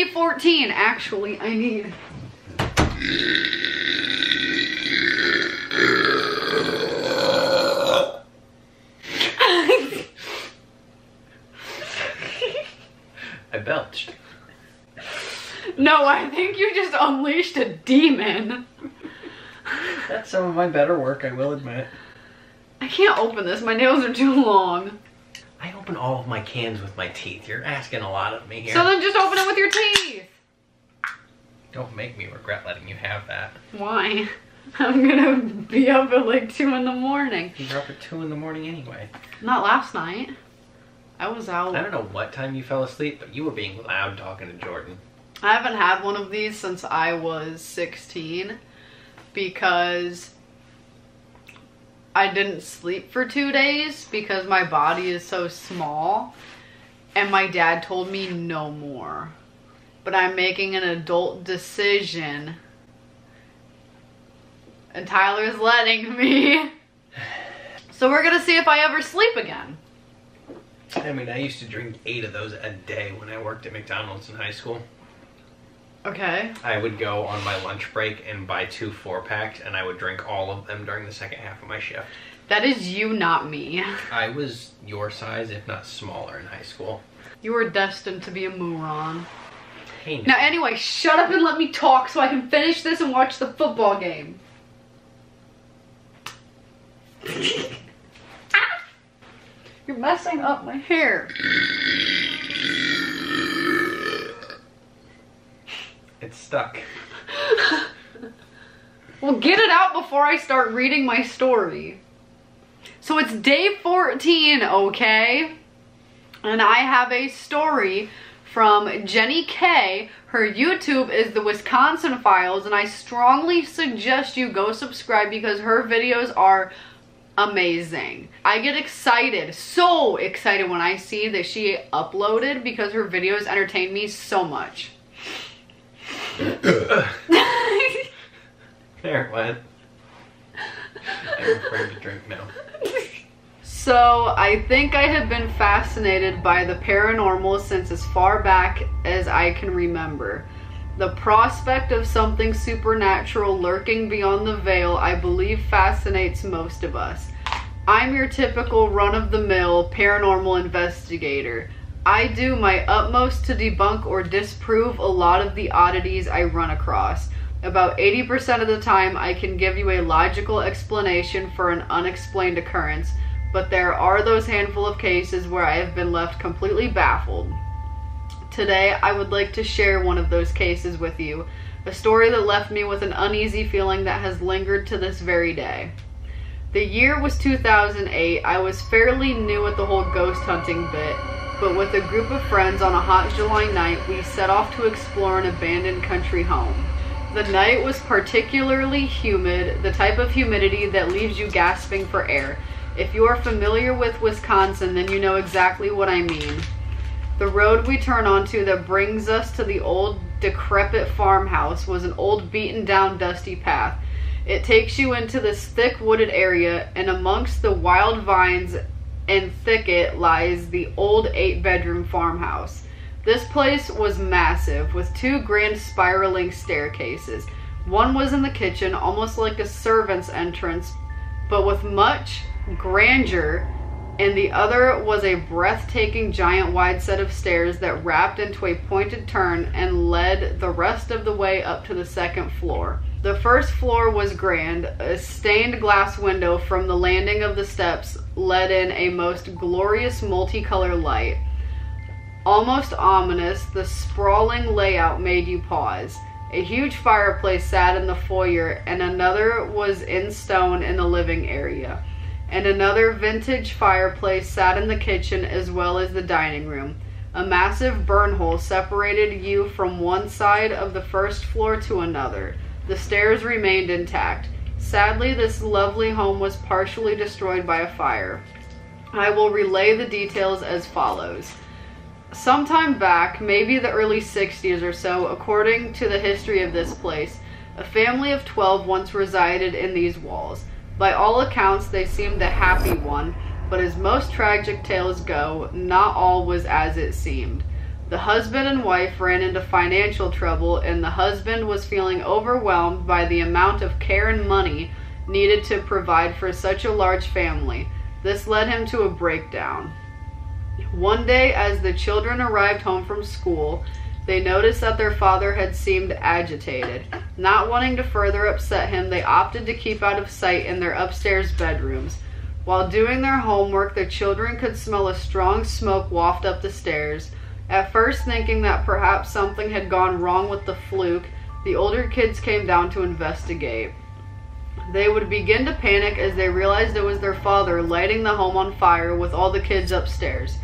It's day 14. Actually, I need. I belched. No, I think you just unleashed a demon. That's some of my better work, I will admit. I can't open this. My nails are too long. Open all of my cans with my teeth. You're asking a lot of me here. So then just open it with your teeth. Don't make me regret letting you have that. Why? I'm gonna be up at like 2 in the morning. You were up at 2 in the morning anyway. Not last night. I was out. I don't know what time you fell asleep, but you were being loud talking to Jordan. I haven't had one of these since I was 16 because I didn't sleep for two days because my body is so small. And my dad told me no more. But I'm making an adult decision. And Tyler's letting me. So we're gonna see if I ever sleep again. I mean, I used to drink eight of those a day when I worked at McDonald's in high school. Okay. I would go on my lunch break and buy two four packs, and I would drink all of them during the second half of my shift. That is you, not me. I was your size, if not smaller, in high school. You were destined to be a moron. Hey, Now, anyway, shut up and let me talk so I can finish this and watch the football game. Ah! You're messing up my hair. it's stuck. Well, get it out before I start reading my story. So it's day 14, okay? And I have a story from Jenny K. Her YouTube is the Wisconsin Files, and I strongly suggest you go subscribe because her videos are amazing. I get excited, so excited when I see that she uploaded because her videos entertain me so much. There it went. I'm afraid to drink now. So, I think I have been fascinated by the paranormal since as far back as I can remember. The prospect of something supernatural lurking beyond the veil, I believe, fascinates most of us. I'm your typical run of the mill paranormal investigator. I do my utmost to debunk or disprove a lot of the oddities I run across. About 80% of the time, I can give you a logical explanation for an unexplained occurrence, but there are those handful of cases where I have been left completely baffled. Today, I would like to share one of those cases with you, a story that left me with an uneasy feeling that has lingered to this very day. The year was 2008. I was fairly new at the whole ghost hunting bit, but with a group of friends on a hot July night, we set off to explore an abandoned country home. The night was particularly humid, the type of humidity that leaves you gasping for air. If you are familiar with Wisconsin, then you know exactly what I mean. The road we turn onto that brings us to the old decrepit farmhouse was an old beaten down dusty path. It takes you into this thick wooded area, and amongst the wild vines and thicket lies the old eight bedroom farmhouse. This place was massive, with two grand spiraling staircases. One was in the kitchen, almost like a servant's entrance, but with much grandeur, and the other was a breathtaking giant wide set of stairs that wrapped into a pointed turn and led the rest of the way up to the second floor. The first floor was grand. A stained glass window from the landing of the steps let in a most glorious multicolor light. Almost ominous, the sprawling layout made you pause. A huge fireplace sat in the foyer, and another was in stone in the living area. And another vintage fireplace sat in the kitchen as well as the dining room. A massive burn hole separated you from one side of the first floor to another. The stairs remained intact. Sadly, this lovely home was partially destroyed by a fire. I will relay the details as follows. Sometime back, maybe the early 60s or so, according to the history of this place, a family of 12 once resided in these walls. By all accounts, they seemed a happy one, but as most tragic tales go, not all was as it seemed. The husband and wife ran into financial trouble, and the husband was feeling overwhelmed by the amount of care and money needed to provide for such a large family. This led him to a breakdown. One day, as the children arrived home from school, they noticed that their father had seemed agitated. Not wanting to further upset him, they opted to keep out of sight in their upstairs bedrooms. While doing their homework, the children could smell a strong smoke waft up the stairs. At first, thinking that perhaps something had gone wrong with the fluke, the older kids came down to investigate. They would begin to panic as they realized it was their father lighting the home on fire with all the kids upstairs.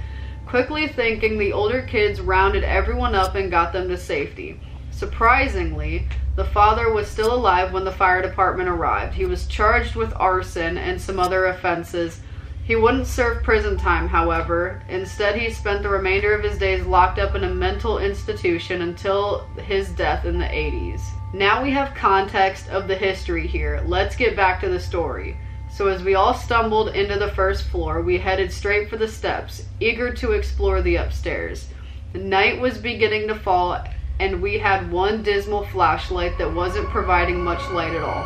Quickly thinking, the older kids rounded everyone up and got them to safety. Surprisingly, the father was still alive when the fire department arrived. He was charged with arson and some other offenses. He wouldn't serve prison time, however. Instead, he spent the remainder of his days locked up in a mental institution until his death in the 80s. Now we have context of the history here. Let's get back to the story. So, as we all stumbled into the first floor, we headed straight for the steps, eager to explore the upstairs. The night was beginning to fall, and we had one dismal flashlight that wasn't providing much light at all.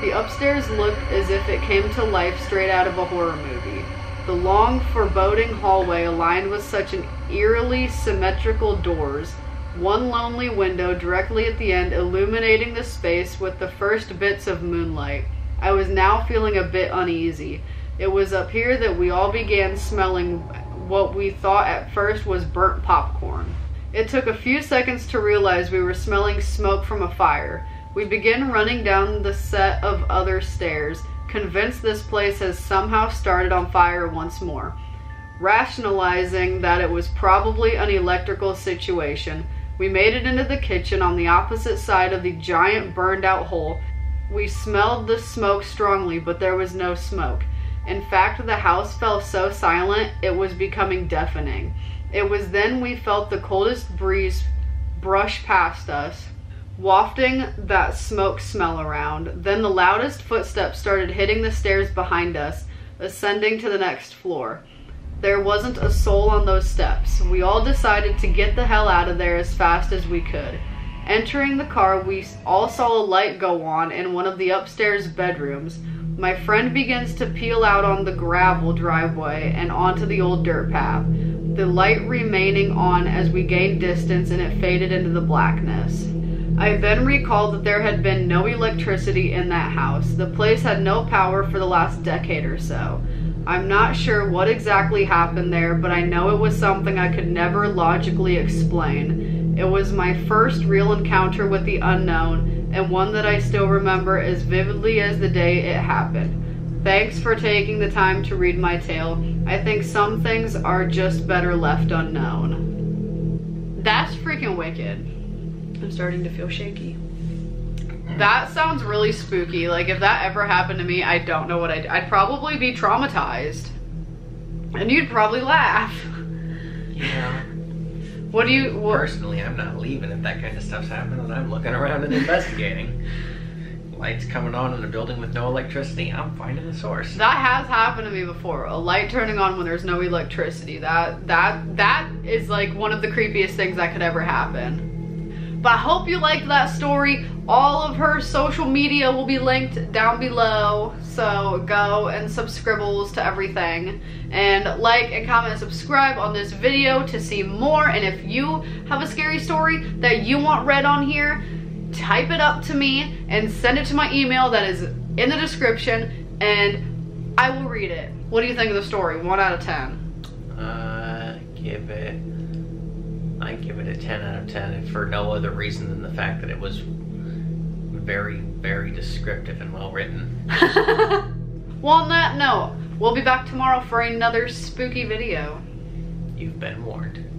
The upstairs looked as if it came to life straight out of a horror movie. The long, foreboding hallway aligned with such an eerily symmetrical doors, one lonely window directly at the end illuminating the space with the first bits of moonlight. I was now feeling a bit uneasy. It was up here that we all began smelling what we thought at first was burnt popcorn. It took a few seconds to realize we were smelling smoke from a fire. We begin running down the set of other stairs, convinced this place has somehow started on fire once more. Rationalizing that it was probably an electrical situation, we made it into the kitchen on the opposite side of the giant burned out hole. We smelled the smoke strongly, but there was no smoke. In fact, the house felt so silent it was becoming deafening. It was then we felt the coldest breeze brush past us, wafting that smoke smell around. Then the loudest footsteps started hitting the stairs behind us, ascending to the next floor. There wasn't a soul on those steps. We all decided to get the hell out of there as fast as we could. Entering the car, we all saw a light go on in one of the upstairs bedrooms. My friend begins to peel out on the gravel driveway and onto the old dirt path, the light remaining on as we gained distance and it faded into the blackness. I then recalled that there had been no electricity in that house. The place had no power for the last decade or so. I'm not sure what exactly happened there, but I know it was something I could never logically explain. It was my first real encounter with the unknown, and one that I still remember as vividly as the day it happened. Thanks for taking the time to read my tale. I think some things are just better left unknown. That's freaking wicked. I'm starting to feel shaky. That sounds really spooky. Like, if that ever happened to me, I don't know what I'd... I'd probably be traumatized. And you'd probably laugh. Yeah. What do you... Mm, what, Personally, I'm not leaving if that kind of stuff's happening. I'm looking around and investigating. Lights coming on in a building with no electricity. I'm finding the source. that has happened to me before. A light turning on when there's no electricity. That that that is like one of the creepiest things that could ever happen. But I hope you liked that story. All of her social media will be linked down below. So go and subscribbles to everything. And like and comment and subscribe on this video to see more. And if you have a scary story that you want read on here, type it up to me and send it to my email that is in the description and I will read it. What do you think of the story? 1 out of 10. Uh, give it. I give it a 10 out of 10 for no other reason than the fact that it was very, very descriptive and well written. well, on that note, we'll be back tomorrow for another spooky video. You've been warned.